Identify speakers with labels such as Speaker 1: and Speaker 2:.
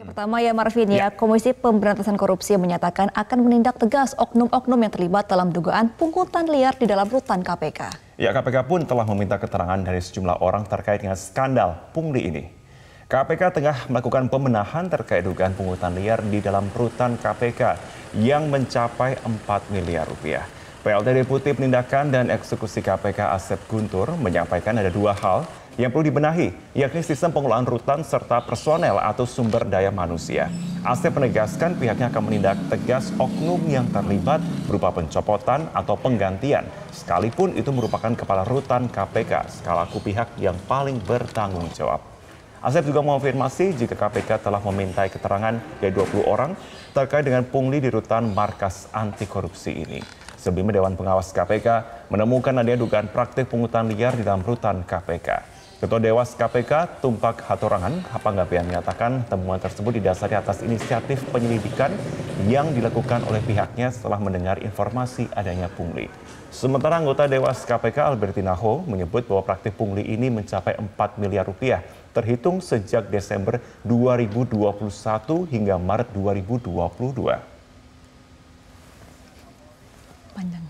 Speaker 1: Pertama ya Marvin ya, Komisi Pemberantasan Korupsi menyatakan akan menindak tegas oknum-oknum yang terlibat dalam dugaan pungutan liar di dalam rutan KPK.
Speaker 2: Ya, KPK pun telah meminta keterangan dari sejumlah orang terkait dengan skandal pungli ini. KPK tengah melakukan pembenahan terkait dugaan pungutan liar di dalam rutan KPK yang mencapai 4 miliar rupiah. PLT Deputi Penindakan dan Eksekusi KPK Asep Guntur menyampaikan ada dua hal yang perlu dibenahi, yakni sistem pengelolaan rutan serta personel atau sumber daya manusia. Asep menegaskan pihaknya akan menindak tegas oknum yang terlibat berupa pencopotan atau penggantian, sekalipun itu merupakan kepala rutan KPK sekalaku pihak yang paling bertanggung jawab. Asep juga mengonfirmasi jika KPK telah memintai keterangan dari 20 orang terkait dengan pungli di rutan markas anti korupsi ini. Sebelumnya Dewan Pengawas KPK menemukan adanya dugaan praktik pungutan liar di dalam rutan KPK. Ketua Dewas KPK Tumpak Hatorangan Hapanggapian menyatakan temuan tersebut didasari atas inisiatif penyelidikan yang dilakukan oleh pihaknya setelah mendengar informasi adanya pungli. Sementara anggota Dewas KPK Albertina Ho menyebut bahwa praktik pungli ini mencapai 4 miliar rupiah terhitung sejak Desember 2021 hingga Maret 2022. Panjang.